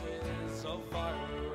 pieces of fireworks.